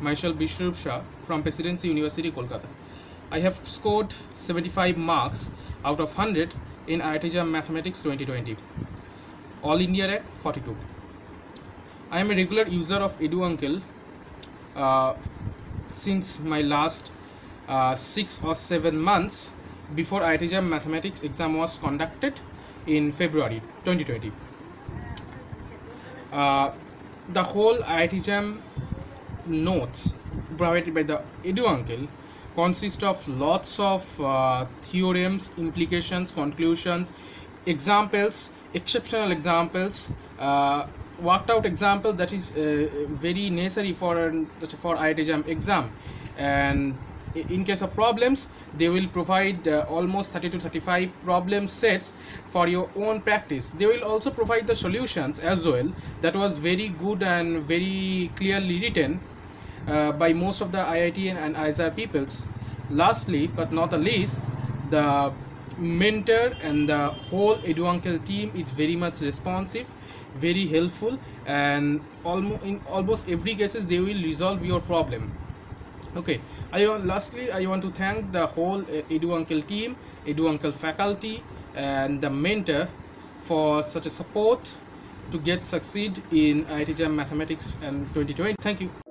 myself Bishrup Shah from Presidency University, Kolkata. I have scored 75 marks out of 100 in IIT Mathematics 2020. All India rank 42. I am a regular user of EduUncle uh, since my last uh, six or seven months before IIT Mathematics exam was conducted in February 2020. Uh, the whole IIT notes provided by the Eduncle consist of lots of uh, theorems, implications, conclusions, examples, exceptional examples, uh, worked out example that is uh, very necessary for for IIT JAM exam. And in case of problems they will provide uh, almost 30 to 35 problem sets for your own practice. They will also provide the solutions as well. That was very good and very clearly written uh, by most of the IIT and IISER peoples. Lastly but not the least the mentor and the whole Eduncle team is very much responsive very helpful and almost in almost every cases they will resolve your problem. Okay i want lastly i want to thank the whole uh, Eduncle team Eduncle faculty and the mentor for such a support to get succeed in IIT JAM mathematics and 2020 thank you